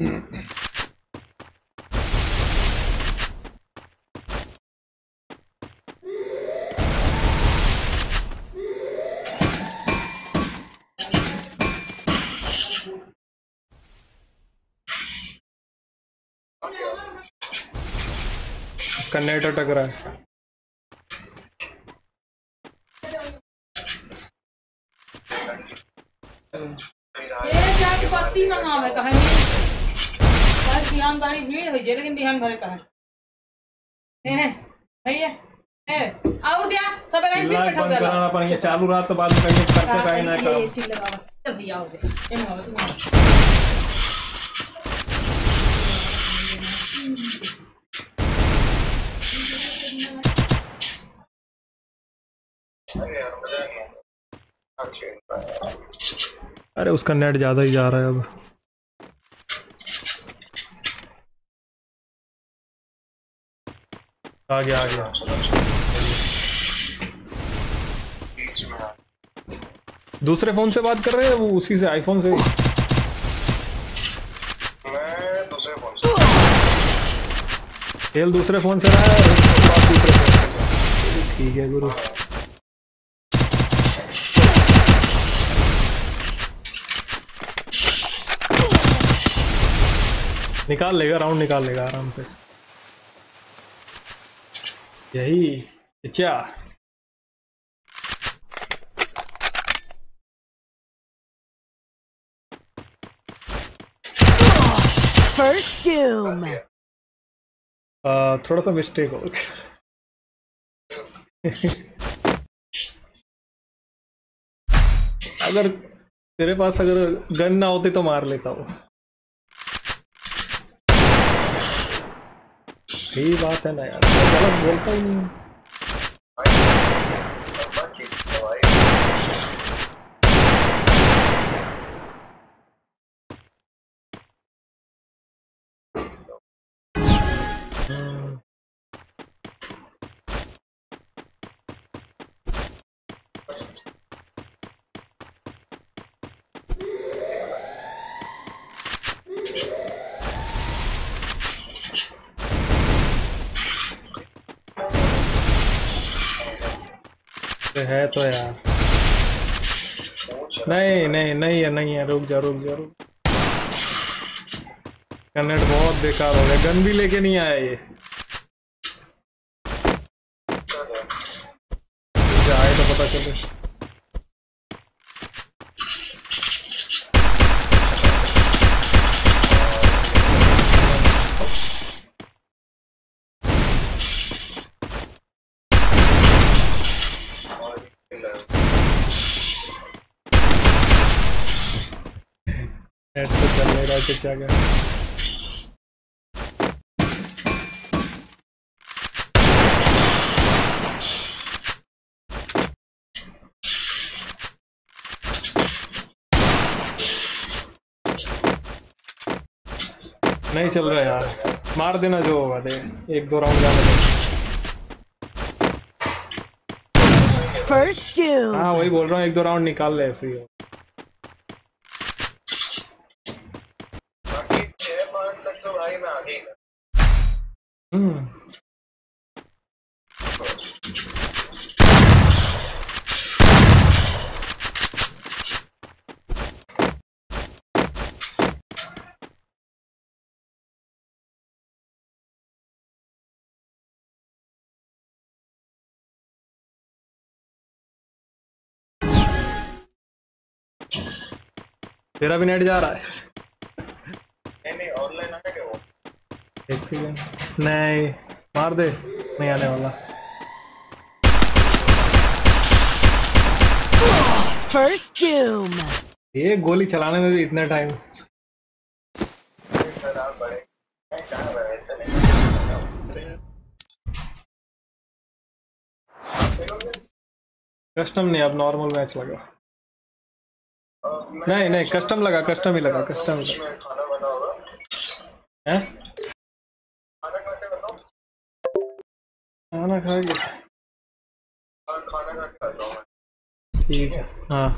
हम्म। इसका नेट अटक रहा है ये जाके पत्ती मंगावे कहे बिहान बाड़ी भीड़ हो लेकिन बिहान भरे कहा और दिया सब चालू रात तो बाद करते ना भैया हो जाए अच्छा। अरे उसका नेट ज़्यादा ही जा रहा है अब आ गया आ गया दूसरे फोन से बात कर रहे हैं वो उसी से आईफोन से खेल दूसरे फोन से रहा है ठीक है गुरु निकाल लेगा राउंड निकाल लेगा आराम से यही e क्या e First doom. Uh, थोड़ा सा मिस्टेक हो गया अगर तेरे पास अगर गन ना होती तो मार लेता हूँ यही बात है ना यार गलत बोलता ही नहीं है तो यार नहीं नहीं नहीं है नहीं है रुक जा रुक जा रुक कनेक्ट बहुत बेकार हो गया गन भी लेके नहीं आया ये आए तो पता चले है चचा का नहीं चल रहा यार मार देना जो होगा दे एक दो राउंड जाने दे फर्स्ट हाँ वही बोल रहा हूँ एक दो राउंड निकाल ले ऐसे ही तो भाई मैं तेरा भी नेट जा रहा है नहीं मार दे नहीं आने वाला फर्स्ट डूम ये गोली चलाने में भी इतना टाइम कस्टम नहीं अब नॉर्मल मैच लगा नहीं नहीं कस्टम लगा कस्टम ही लगा कस्टम ही लगा, कस्टम लगा। खाना खा गया ठीक है हाँ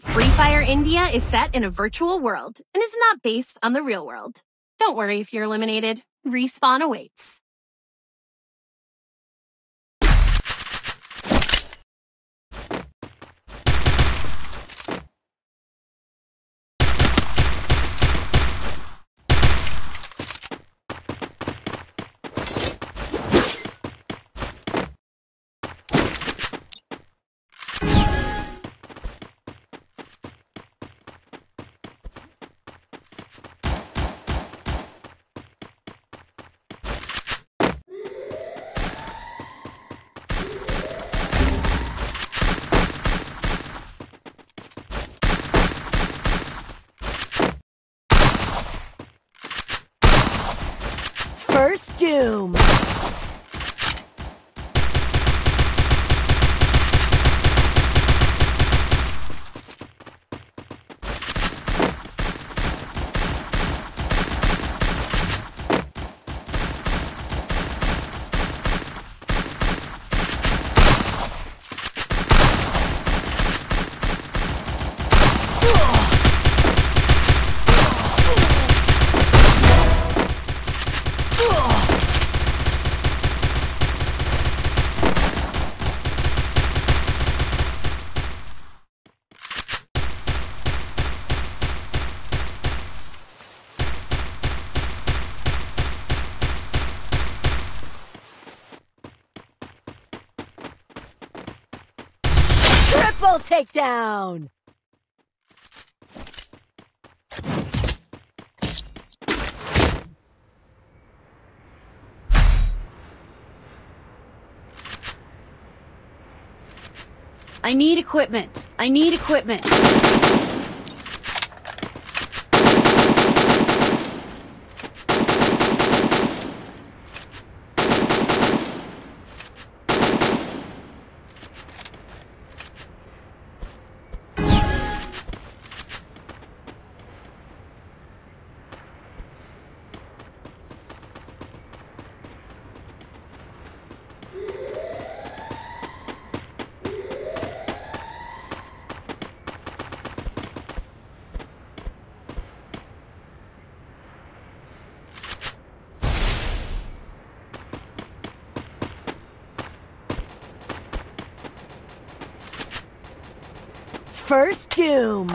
Free Fire India is set in a virtual world and is not based on the real world. Don't worry if you're eliminated. Respawn awaits. Doom! Double takedown! I need equipment. I need equipment. first doom.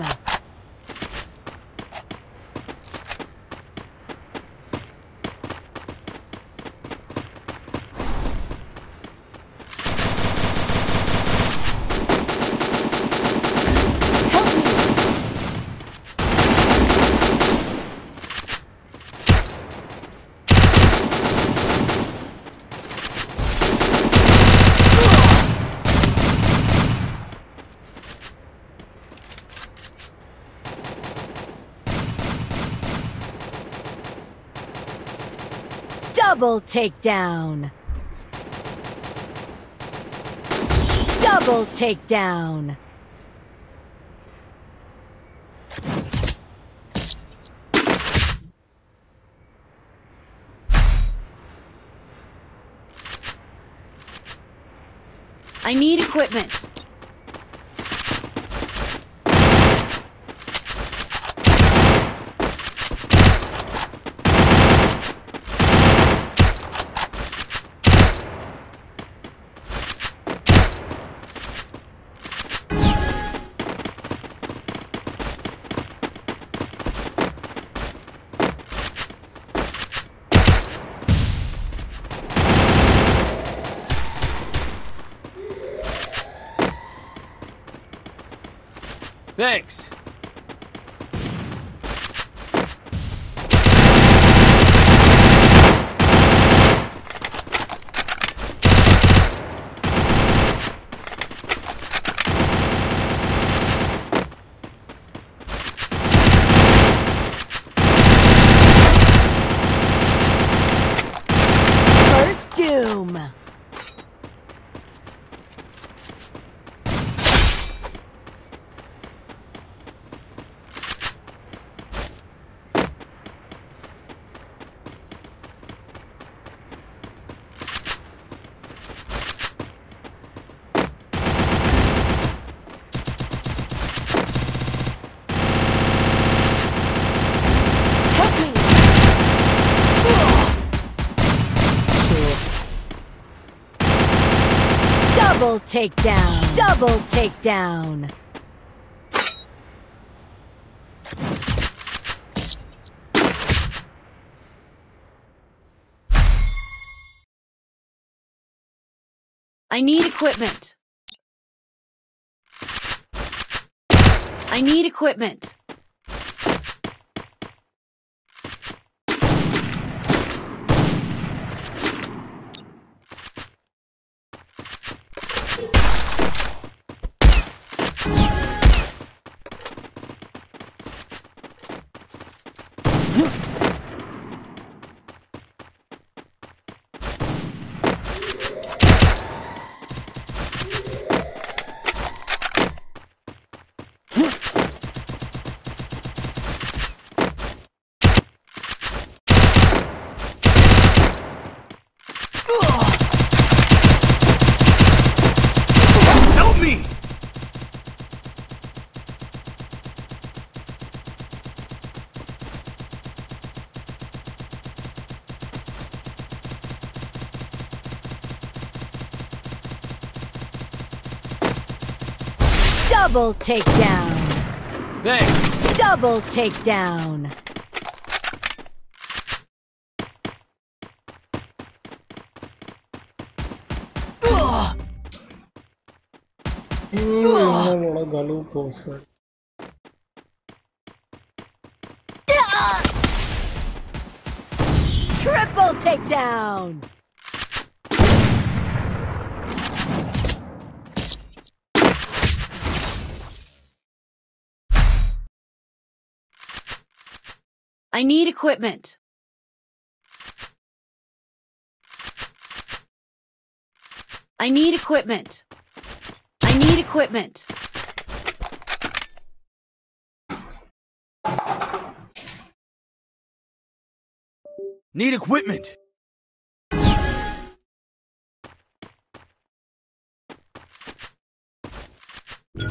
Double takedown! Double takedown! I need equipment. Thanks. Double takedown! Double takedown! I need equipment. I need equipment. Double takedown. Thanks. Double takedown. Galu Posar Triple takedown! I need equipment. I need equipment. I need equipment. Need equipment.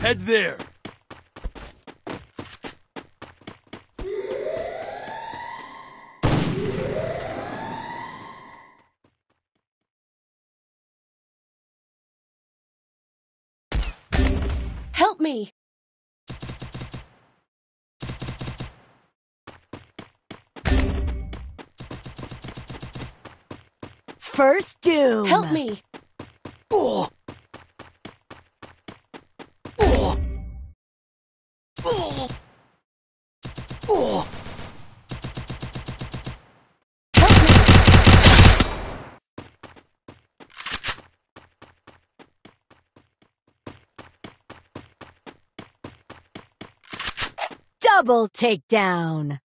Head there. me. First Doom! Help me! Double takedown!